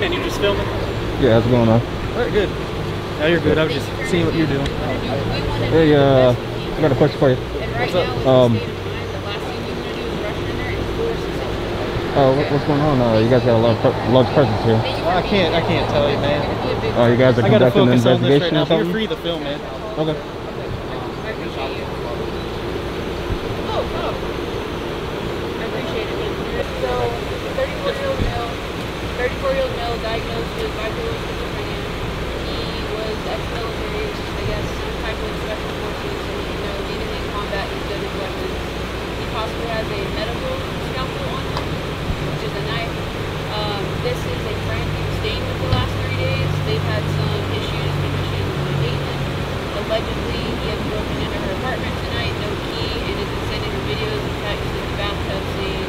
man, you just filming? Yeah, how's it going on? All right, good. Now you're good. I was just seeing what you're doing. Hey, uh, I got a question for you. What's up? Um, uh, what's going on? Uh, you guys got a large, pre- large presence here. I can't. I can't tell you, man. Uh, you guys are I gotta conducting an focus on this right investigation now. or But you're free to film, man. Okay. So, 34-year-old male, 34-year-old male diagnosed with bipolar schizophrenia. He was ex-military, I guess, some type of special forces, he, you know, even in combat, he's good with weapons. He possibly has a medical scalpel on him, which is a knife. Um, this is a friend who's staying with the last three days. They've had some issues because she doesn't want. Allegedly, he has broken into her apartment tonight, no key, and has been sending her videos and texts in the bathtub saying,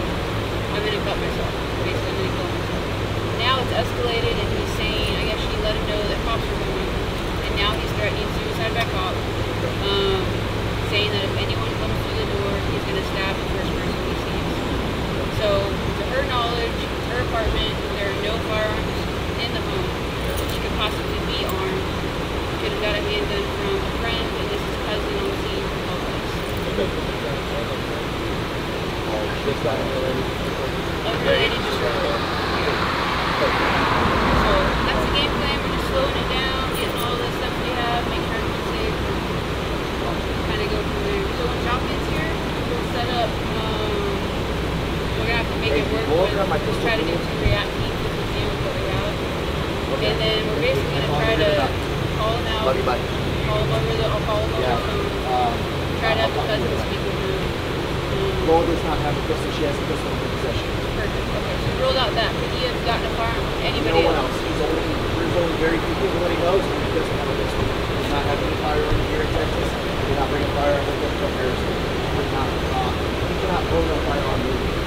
I'm gonna cut myself. Basically, I'm gonna kill myself. Now it's escalated, and he's saying, I guess she let him know that cops are coming, and now he's threatening suicide by cop, um, saying that if anyone comes through the door, he's gonna stab the first person he sees. So, to her knowledge, it's her apartment, there are no firearms in the home. She could possibly be armed. Could have got a handgun from a friend, and this is cousin on the scene from all this. Unrelated, just reported. So that's the game plan. We're just slowing it down, getting all the stuff we have, make sure safe, kind of go from there. So when Shop is here, we'll set up. Um, we're gonna have to make it work. With, we'll try to do two react teams with the team with what we have, and then we're basically gonna try to call them out, Love you, bye. call them over the, I'll call them over Um, try to have the cousin speak with them. Um, does not have a pistol. She has a pistol in her possession. Perfect. Okay, so ruled out that. Could he have gotten a firearm with No one else? else. He's only, there's only very few people that he knows who doesn't have a pistol. He does not have any firearm here in Texas. He did not bring a firearm with him from Harrison. He did not, uh, he cannot own a firearm with him.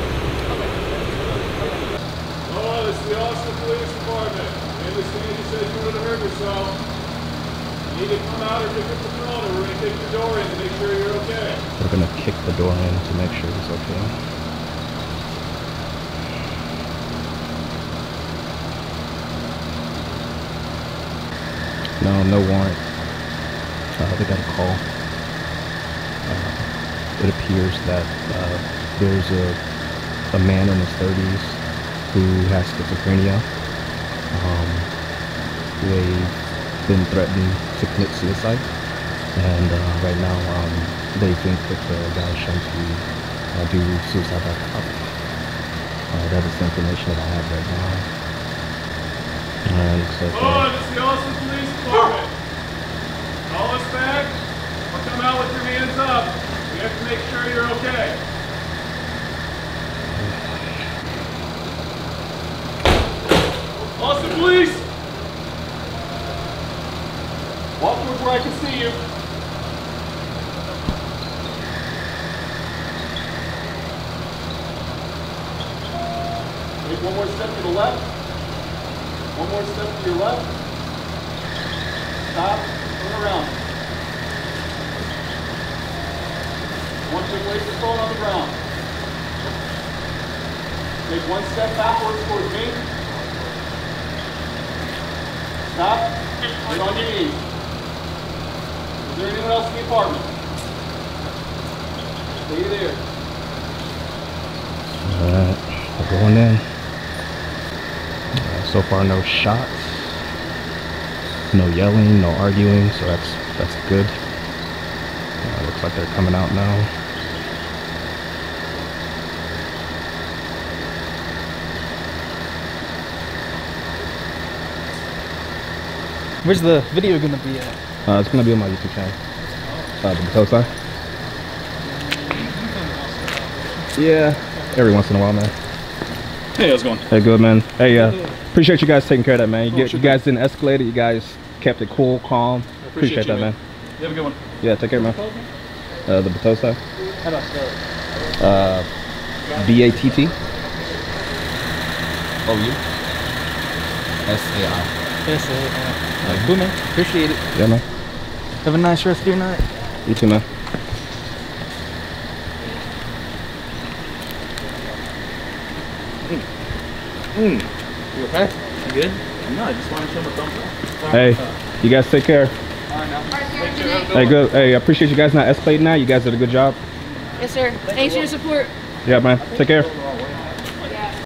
Oh, this is the Austin Police Department. I understand you said you wanted to hurt yourself. We're gonna kick the door in to make sure you're okay. We're gonna kick the door in to make sure it's okay. No, no warrant. Uh, they got a call. Uh, it appears that uh, there's a, a man in his 30s who has schizophrenia. Um, they've been threatened to commit suicide. And uh, right now, um, they think that the guy to uh, do suicide by cop. Uh, that is the information that I have right now. Uh, this is the Austin Police Department. Call us back, or come out with your hands up. We have to make sure you're okay. Austin Police! Walk towards where I can see you. Take one more step to the left. One more step to your left. Stop. Turn around. One place the phone on the ground. Take one step backwards towards me. Stop. Get on your knees. Is there anyone else in the apartment? Stay there. Alright, we're going in. Uh, so far, no shots, no yelling, no arguing, so that's that's good. Uh, looks like they're coming out now. Where's the video gonna be at? Uh, it's gonna be on my YouTube channel. Uh, the Battousai. Yeah, every once in a while, man. Hey, how's it going? Hey, good man. Hey, uh, appreciate you guys taking care of that, man. You, Oh, get, sure you guys didn't escalate it. You guys kept it cool, calm. appreciate Appreciate, you, that, man. man. You have a good one. Yeah, take care, man. Uh, the Battousai. How about I spell it? Uh, B A T T. O U. S A I. Yes, uh, uh, cool, man. Appreciate it. Yeah, man. Have a nice rest of your night. You too, man. You okay? You good? No, I just want to show a thumbs up. Hey, you guys take care. Alright, sir, good night. Hey, good. Hey, I appreciate you guys not escalating now. You guys did a good job. Yes, sir. Thanks for your support. Yeah, man. Take care.